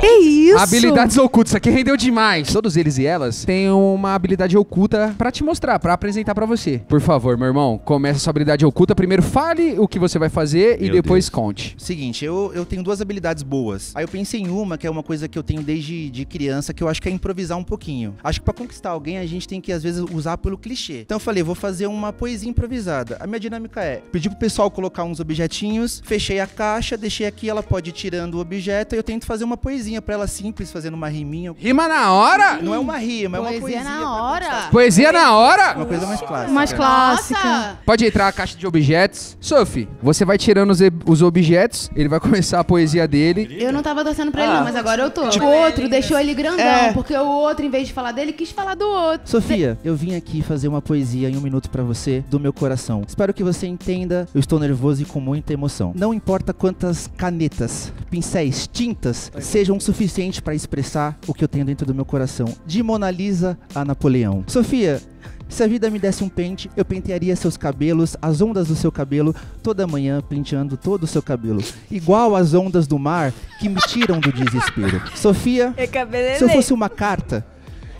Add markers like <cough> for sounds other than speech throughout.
Que isso? Habilidades ocultas. Isso aqui rendeu demais. Todos eles e elas têm uma habilidade oculta pra te mostrar, pra apresentar pra você. Por favor, meu irmão, comece a sua habilidade oculta. Primeiro fale o que você vai fazer e Meu depois Deus. conte. Seguinte, eu, eu tenho duas habilidades boas. Aí eu pensei em uma, que é uma coisa que eu tenho desde de criança, que eu acho que é improvisar um pouquinho. Acho que pra conquistar alguém, a gente tem que, às vezes, usar pelo clichê. Então eu falei, vou fazer uma poesia improvisada. A minha dinâmica é, pedi pro pessoal colocar uns objetinhos, fechei a caixa, deixei aqui, ela pode ir tirando o objeto, e eu tento fazer uma poesinha pra ela simples, fazendo uma riminha. Rima na hora? Não é uma rima, é uma Poesia poesia. na hora. Poesia na hora? Uma coisa mais clássica. Mais clássica. Nossa! Pode entrar a caixa de objetos. Sophie, você vai tirando os, os objetos, ele vai <laughs> começar a poesia dele. Eu não tava torcendo pra ele, Ah. não, mas agora eu tô. O outro deixou ele grandão, É. porque o outro, em vez de falar dele, quis falar do outro. Sofia, eu vim aqui fazer uma poesia em um minuto pra você, do meu coração. Espero que você entenda, eu estou nervoso e com muita emoção. Não importa quantas canetas, pincéis, tintas sejam suficientes pra expressar o que eu tenho dentro do meu coração. De Mona Lisa a Napoleão. Sofia, se a vida me desse um pente, eu pentearia seus cabelos, as ondas do seu cabelo, toda manhã penteando todo o seu cabelo. Igual as ondas do mar que me tiram do desespero. Sofia, se eu fosse uma carta,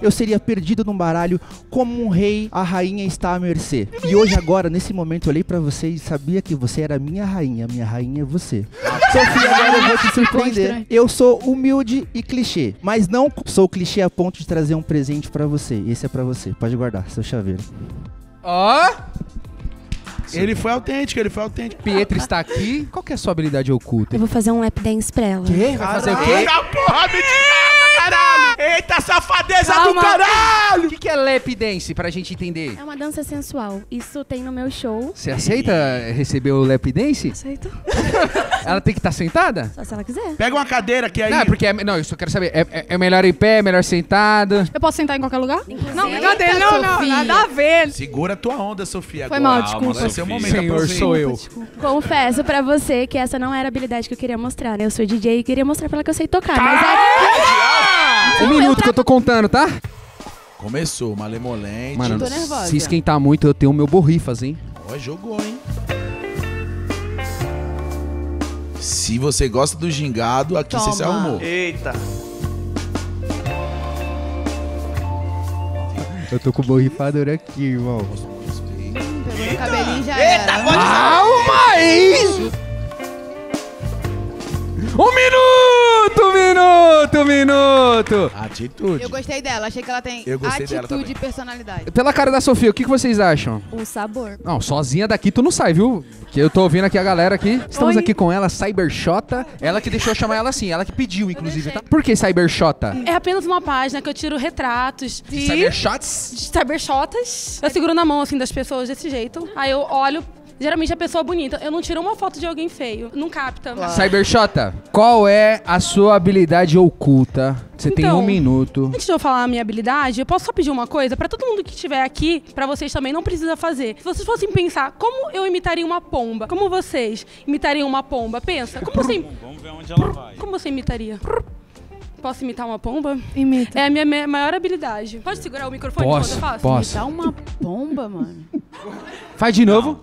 eu seria perdido num baralho como um rei, a rainha está à mercê. E hoje, agora, nesse momento, eu olhei pra você e sabia que você era a minha rainha. Minha rainha é você. Sofia, agora eu vou te surpreender. Eu sou humilde e clichê, mas não sou clichê a ponto de trazer um presente pra você. Esse é pra você. Pode guardar, seu chaveiro. Ó, Ele foi autêntico, ele foi autêntico. Pietro está aqui. Qual que é a sua habilidade oculta? Eu vou fazer um lap dance pra ela. Vai fazer o quê? Porra, mentira! Eita safadeza do Calma. caralho! O que, que é lap dance, pra gente entender? É uma dança sensual. Isso tem no meu show. Você aceita receber o lap dance? Aceito? <laughs> Ela tem que estar sentada? Só se ela quiser. Pega uma cadeira que aí. Não, é porque é, não, eu só quero saber. É, é- é melhor em pé, é melhor sentado? Eu posso sentar em qualquer lugar? Não, Eita, brincadeira, não, não, nada a ver. Segura a tua onda, Sofia. Foi agora. mal, desculpa. Vai ser o momento. Senhor, aproveita. sou eu. Confesso pra você que essa não era a habilidade que eu queria mostrar, né? Eu sou DJ e queria mostrar pra ela que eu sei tocar. Mas é... Um minuto que eu tô contando, tá? Começou, malemolente. Mano, tô nervosa. se esquentar muito, eu tenho o meu borrifas, hein? Ó, jogou, hein? Se você gosta do gingado, aqui você se Toma. arrumou. Eita. Eu tô com o borrifador aqui, irmão. Pegou no cabelinho já era. Calma aí! Um minuto, minuto, um minuto! Atitude. Eu gostei dela, achei que ela tem Eu gostei dela atitude também. e personalidade. Pela cara da Sofia, o que, que vocês acham? O sabor. Não, sozinha daqui tu não sai, viu? Que eu tô ouvindo aqui a galera aqui. Estamos Oi. aqui com ela, Cybershota. Ela que deixou eu chamar ela assim, ela que pediu, inclusive, tá? Por que Cybershota? É apenas uma página que eu tiro retratos de, Cybershots? de cybershotas. Eu seguro na mão, assim, das pessoas desse jeito. Aí eu olho, geralmente a pessoa bonita. Eu não tiro uma foto de alguém feio. Não capta. Cybershota, qual é a sua habilidade oculta? Você tem Então, um minuto. Antes de eu falar a minha habilidade, eu posso só pedir uma coisa? Pra todo mundo que estiver aqui, pra vocês também, não precisa fazer. Se vocês fossem pensar, como eu imitaria uma pomba? Como vocês imitariam uma pomba? Pensa, como você... Vamos ver onde ela vai. Como você imitaria? Posso imitar uma pomba? Imita. É a minha me- maior habilidade. Pode segurar o microfone Posso, enquanto eu faço? posso. Tá uma bomba, mano. Faz de novo.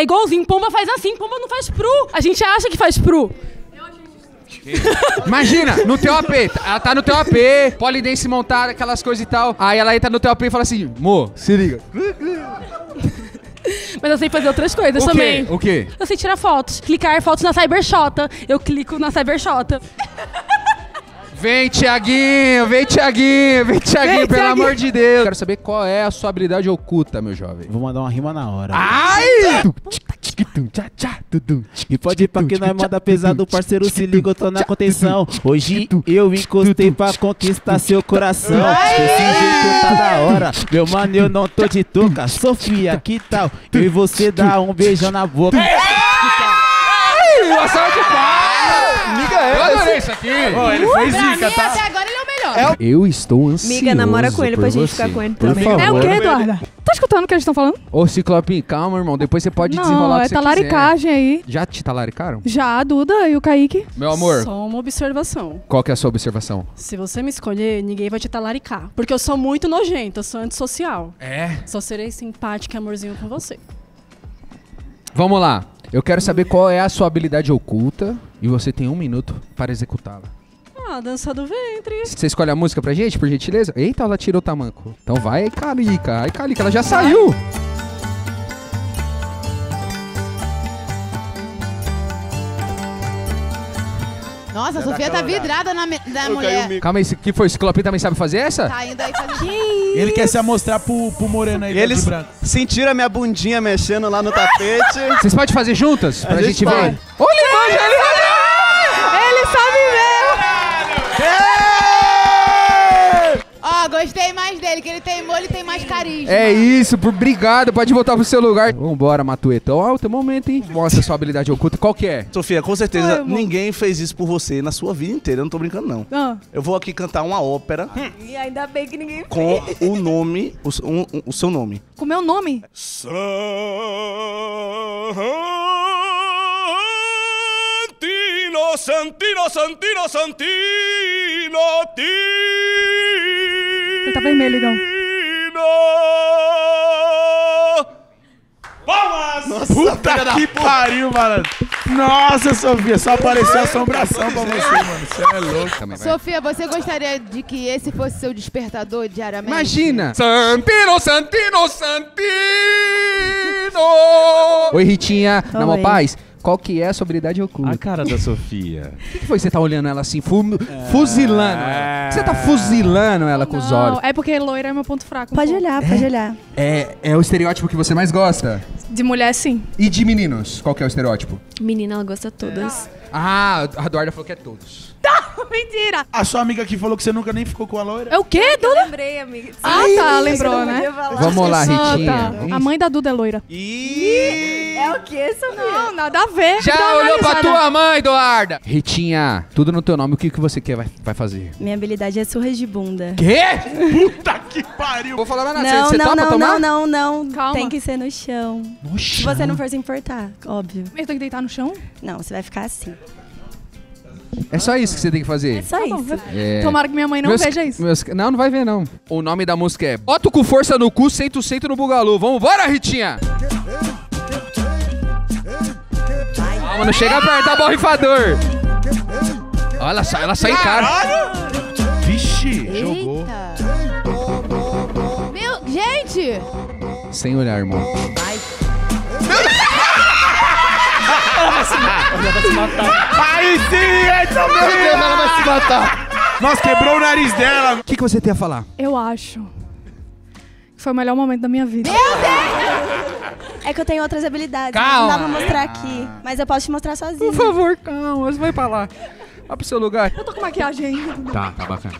É igualzinho, pomba faz assim, pomba não faz pru. A gente acha que faz pru. Imagina, no teu AP, ela tá no teu AP, polidense montada, aquelas coisas e tal. Aí ela entra no teu AP e fala assim, mo, se liga. Mas eu sei fazer outras coisas O quê? também. O quê? Eu sei tirar fotos. Clicar fotos na Cybershota. Eu clico na Cybershota. Vem, Tiaguinho, vem, Tiaguinho, vem, Tiaguinho, pelo Thiaguinho. amor de Deus. Quero saber qual é a sua habilidade oculta, meu jovem. Vou mandar uma rima na hora. Ai! E pode ir pra que nós manda pesado, parceiro, se liga, eu tô na contenção. Hoje eu encostei pra conquistar seu coração. Esse jeito tá da hora, meu mano, eu não tô de touca. Sofia, que tal? Eu e você dá um beijão na boca. Uma salva de palmas! Eu adorei isso aqui. Ó, ele foi Pra mim, zica, tá? até agora ele é o melhor. Eu estou ansioso Miga, namora com ele pra gente você. ficar com ele Por também. favor. É o quê, Eduarda? Tá escutando o que eles estão falando? Ô, Ciclopinho, calma, irmão. Depois você pode não, desenrolar o é que você talaricagem aí. Já te talaricaram? Já a Duda e o Kaique. Meu amor, Só uma observação. qual que é a sua observação? Se você me escolher, ninguém vai te talaricar. Porque eu sou muito nojenta, eu sou antissocial. É? Só serei simpática e amorzinho com você. Vamos lá. Eu quero saber qual é a sua habilidade oculta. E você tem um minuto para executá-la. Ah, dança do ventre. Você escolhe a música pra gente, por gentileza? Eita, ela tirou o tamanco. Então vai, Calica. Ai, Calica, ela já saiu. Nossa, a Sofia tá vidrada na, me- na mulher. Calma aí, esse que foi? O Ciclope também sabe fazer essa? Tá indo aí fazer. Ele quer se amostrar pro, pro moreno aí, Eles de branco. sentiram a minha bundinha mexendo lá no tapete. Vocês podem fazer juntas? Pra A gente, gente ver. pode. Olha, ele manja, ele! Dele, que ele teimou, ele tem mais carisma. É isso, por obrigado, pode voltar pro seu lugar. Vambora, Matueta. Ó, o teu momento, hein? Mostra sua habilidade oculta. Qual que é? Sofia, com certeza Ai, ninguém fez isso por você na sua vida inteira. Eu não tô brincando, não. Ah, Eu vou aqui cantar uma ópera E ainda bem que ninguém com o nome, o, um- um- o seu nome. com meu nome? Santino, Santino, Santino, Santino, Ele tá vermelho, Igão. Palmas! Puta que pariu, mano. Nossa, Sofia, só apareceu assombração pra você, mano. Você é louco. Também vai. Sofia, você gostaria de que esse fosse seu despertador diariamente? Imagina! Santino, Santino, Santino! Oi, Ritinha. Na mó paz, qual que é a sua habilidade oculta? A cara da Sofia. <laughs> O que, que foi que você tá olhando ela assim, fu- fuzilando ela? Que Você tá fuzilando ela com os olhos. Não, é porque loira é meu ponto fraco. Pode olhar, pode olhar. É, é o estereótipo que você mais gosta? De mulher, sim. E de meninos, qual que é o estereótipo? Menina, ela gosta de todas. Ah, a Eduarda falou que é todos. <laughs> Mentira! A sua amiga aqui falou que você nunca nem ficou com a loira. É o quê, Duda? Lembrei, amiga. Ah, tá, lembrou, né? Vamos lá, Ah, Ritinha. tá. A mãe da Duda é loira. E... É o quê, Sofia? Não, nada a ver. Já Dá olhou pra tua mãe, Eduarda? Ritinha, tudo no teu nome, o que, que você quer vai, vai fazer? Minha habilidade é surras de bunda. Quê? Puta que pariu. Vou falar mais nada. Não, você não, topa não, tomar? não, não, não. Calma. Tem que ser no chão. Oxa. Se você não for se importar, óbvio. Eu tenho que deitar no chão? Não, você vai ficar assim. É só isso que você tem que fazer. É só Tá isso. vai- É. Tomara que minha mãe não Meus- veja isso. meus- não, não vai ver, não. O nome da música é Boto com força no cu, sento, sento no bugalu. Vamos bora, Ritinha! Calma, não chega perto, tá borrifador. Olha, ela sai, ela sai em cara. Vixe, Eita. jogou. Meu, gente! Sem olhar, irmão. Aí sim, essa mesmo. Ela vai se matar. Nossa, quebrou o nariz dela. O que, que você tem a falar? Eu acho que foi o melhor momento da minha vida. É que eu tenho outras habilidades. Calma. Não dá pra mostrar aqui. Mas eu posso te mostrar sozinha. Por favor, calma, você vai pra lá. Vai pro seu lugar. Eu tô com maquiagem ainda. Tá, tá bacana.